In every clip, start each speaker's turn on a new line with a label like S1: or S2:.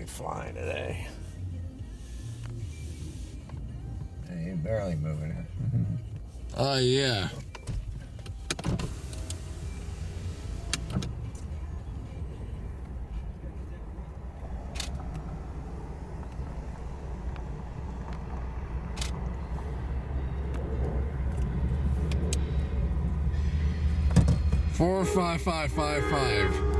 S1: be flying today. Hey, you're barely moving here.
S2: Oh, yeah. Four five five five five.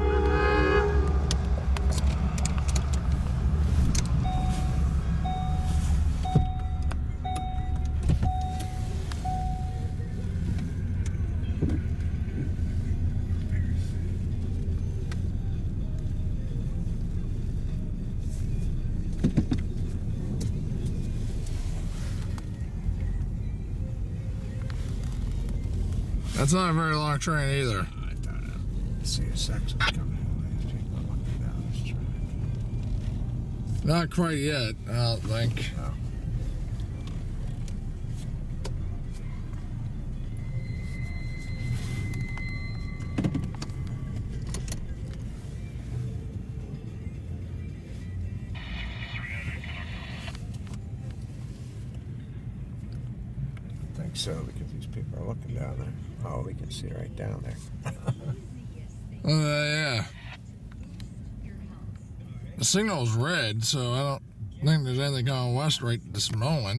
S2: That's not a very long train either.
S1: I don't know. Uh, see a section coming in. People looking down this train.
S2: Not quite yet, I don't think.
S1: I think so people are looking down there. Oh, we can see right down there.
S2: Oh, uh, yeah. The signal's red, so I don't think there's anything going west right this moment.